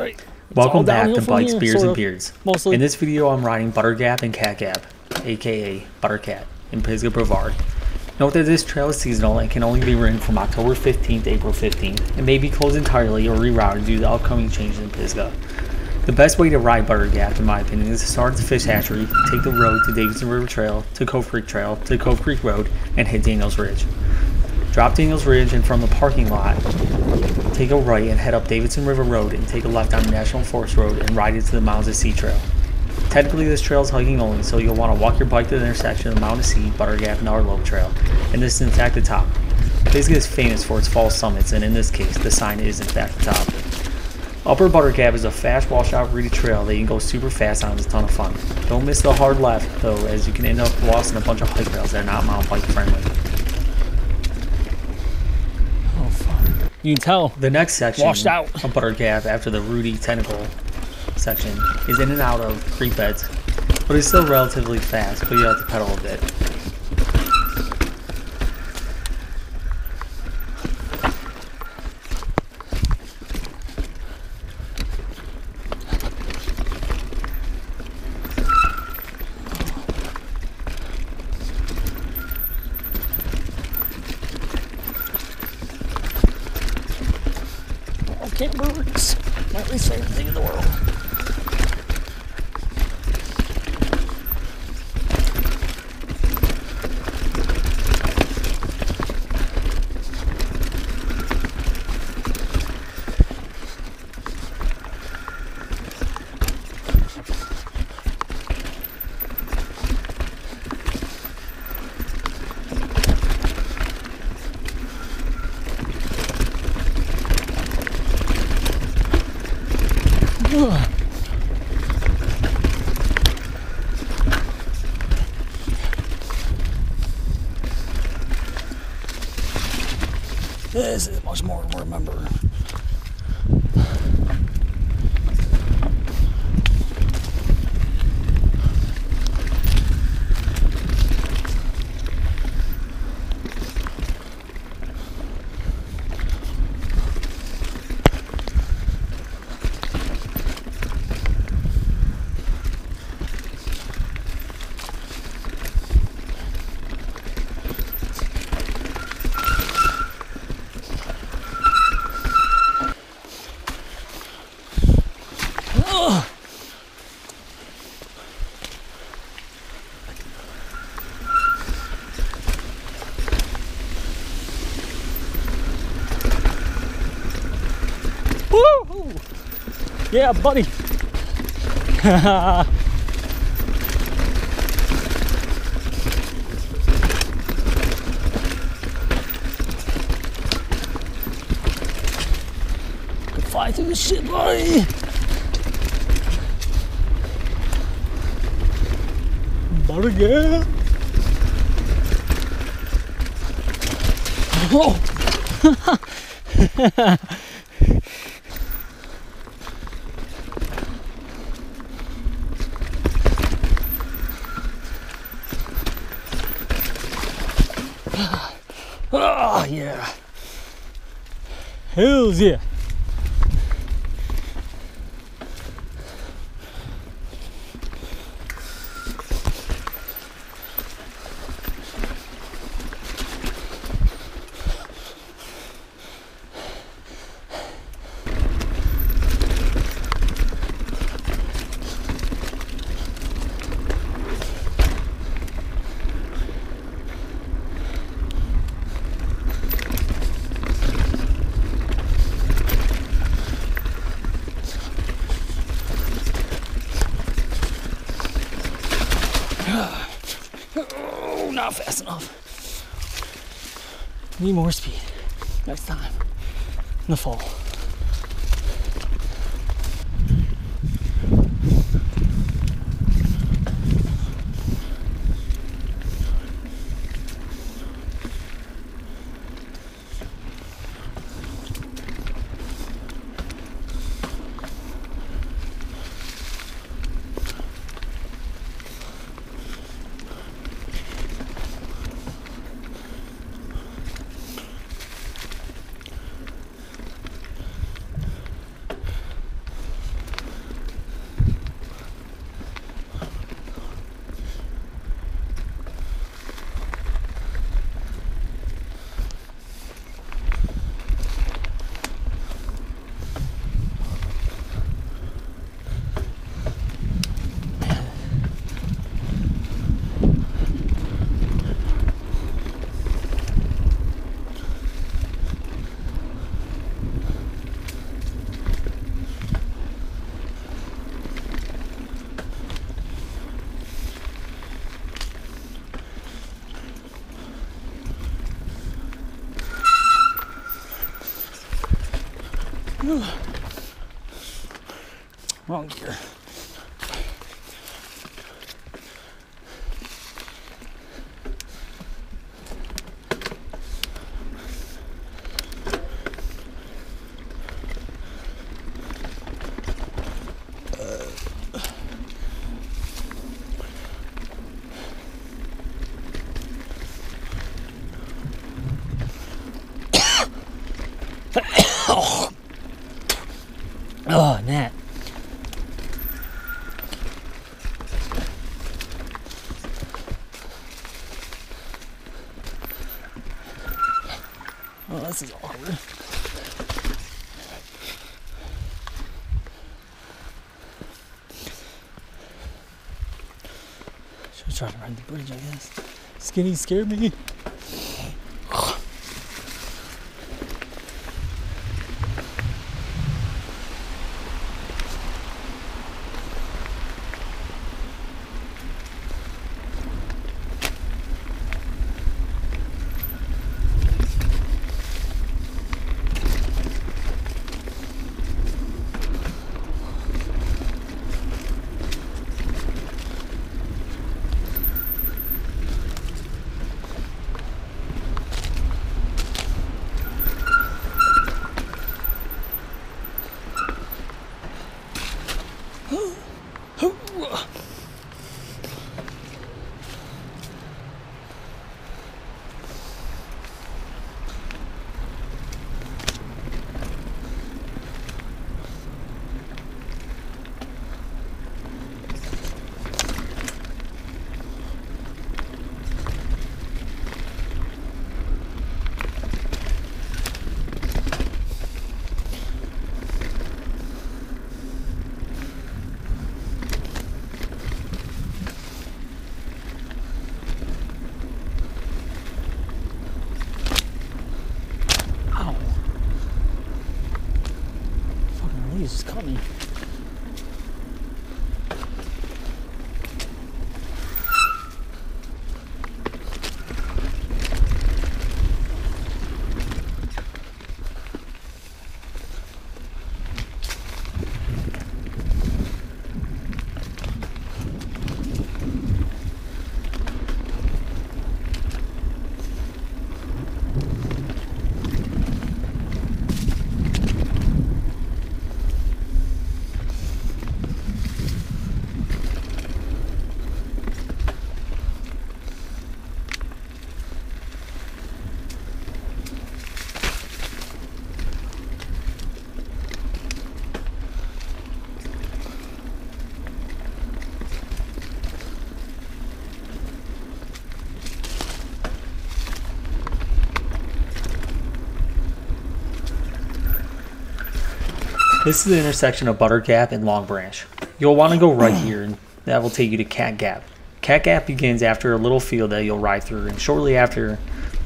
Right. Welcome back to from Bikes, here, Beers, and of, Beards. Mostly. In this video, I'm riding Buttergap and Catgap, aka Buttercat, in Pisgah Brevard. Note that this trail is seasonal and can only be ridden from October 15th to April 15th, and may be closed entirely or rerouted due to the upcoming changes in Pisgah. The best way to ride Buttergap, in my opinion, is to start at the fish hatchery, take the road to Davidson River Trail, to Cove Creek Trail, to Cove Creek Road, and hit Daniels Ridge. Drop Daniels Ridge and from the parking lot, take a right and head up Davidson River Road and take a left on National Forest Road and ride into the Mountains to Sea Trail. Technically, this trail is hiking only, so you'll want to walk your bike to the intersection of the Mountain to Sea, Butter Gap, and Art Loeb Trail, and this is in fact the top. Pisgah is famous for its false summits, and in this case, the sign is in fact the top. Upper Butter Gap is a fast washout reedy trail that you can go super fast on. It's a ton of fun. Don't miss the hard left, though, as you can end up lost in a bunch of hike trails that are not mountain bike friendly. Oh, fuck. You can tell. The next section Washed out. of Buttergap after the Rudy technical section is in and out of creek beds, but it's still relatively fast, but you have to pedal a bit. My least favorite thing in the world. This is much more to remember. Ugh. Woo! Yeah, buddy. Fly the shit, buddy. Buttergap. Oh. oh yeah. Hells yeah. Oh, not fast enough. Need more speed next time in the fall. Wrong gear. Oh, Nat. Oh, this is awkward. Should tried to ride the bridge, I guess. Skinny scared me. Fucking leaves This is the intersection of Butter Gap and Long Branch. You'll want to go right hmm. here, and that will take you to Cat Gap. Cat Gap begins after a little field that you'll ride through, and shortly after,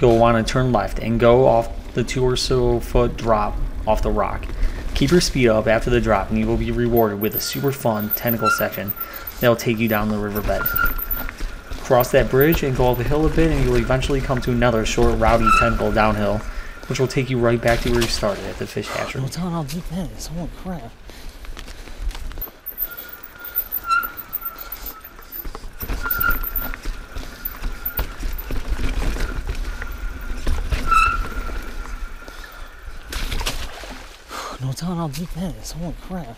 you'll want to turn left and go off the two or so foot drop off the rock. Keep your speed up after the drop, and you will be rewarded with a super fun technical section that will take you down the riverbed. Cross that bridge and go up the hill a bit, and you'll eventually come to another short, rowdy technical downhill, which will take you right back to where you started at the fish hatchery. No telling how deep that is. Holy crap. No telling how deep that is. Holy crap.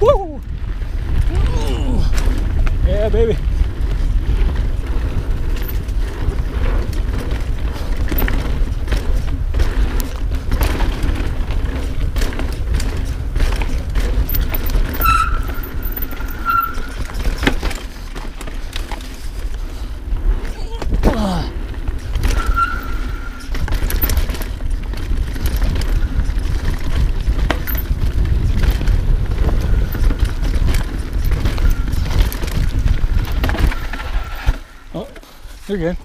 Woo! Yeah, baby. Oh, you're good.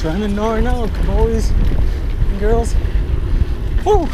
Trying to know now, boys and girls. Woo!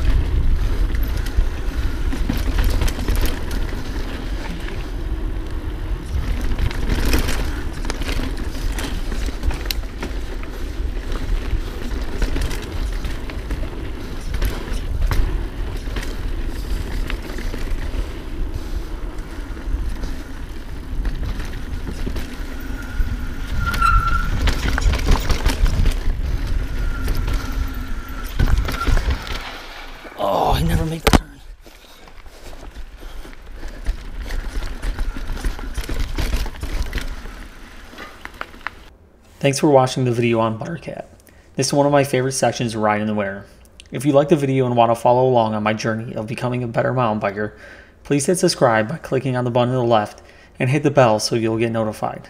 Oh, I never make the turn. Thanks for watching the video on Buttercat. This is one of my favorite sections in the Winter. If you like the video and want to follow along on my journey of becoming a better mountain biker, please hit subscribe by clicking on the button to the left and hit the bell so you'll get notified.